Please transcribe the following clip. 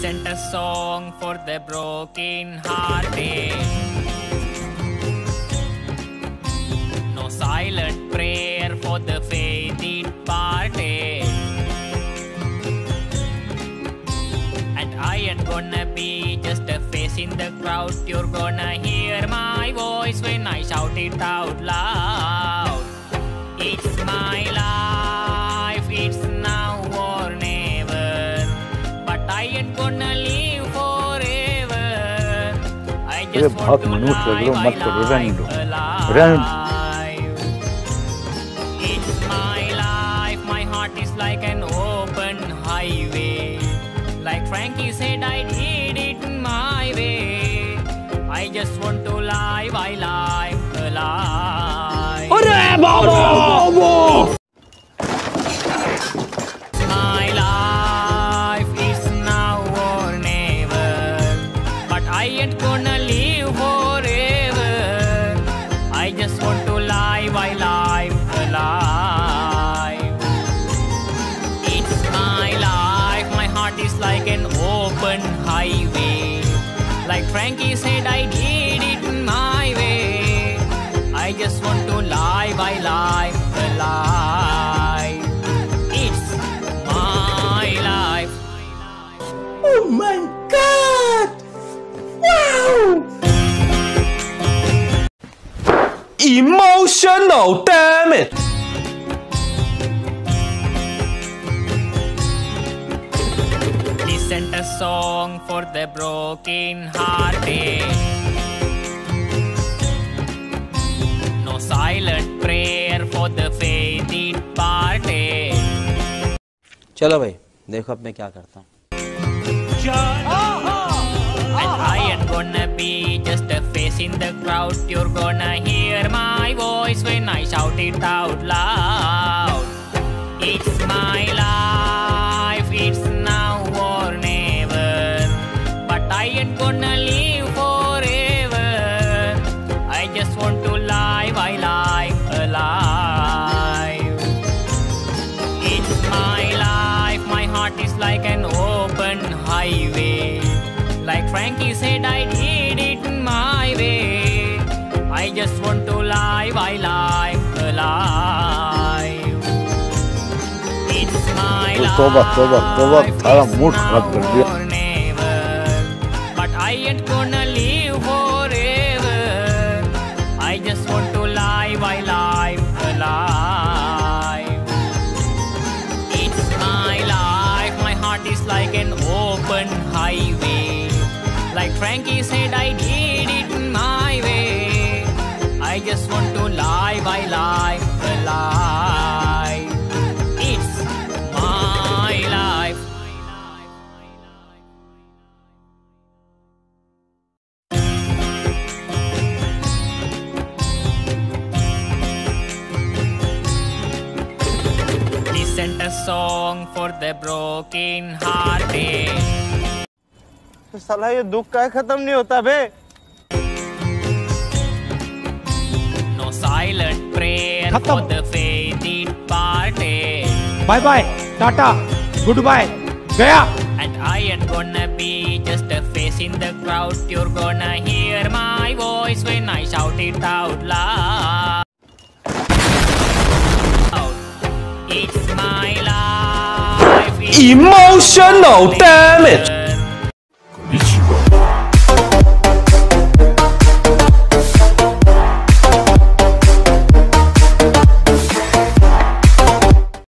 sent a song for the broken hearted. No silent prayer for the faith departed. And I ain't gonna be just a face in the crowd. You're gonna hear my voice when I shout it out loud. It's my life, अरे बहुत मनुष्य लग रहा मत करो run low run Oh, oh, oh, oh. Heart is like an open highway. Like Frankie said, I did it my way. I just want to live, I live alive. It's my life. Oh my god! Wow! Emotional, damn it! Listen a song for the broken hearted. No silent prayer for the faith departed. चलो भाई देखो अब मैं क्या करता हूँ And I ain't gonna be just a face in the crowd. You're gonna hear my voice when I shout it out loud. heart is like an open highway. Like Frankie said, I did it my way. I just want to live, I live alive. It's my life. Like an open highway. Like Frankie said, I did it my way. I just want to live, I live alive. Song for the broken hearted. साला ये दुख का खत्म नहीं होता बे No silent prayer for the departed. Bye bye tata goodbye गया And I ain't gonna be just a face in the crowd. You're gonna hear my voice when I shout it out loud. It's Emotional, damn it!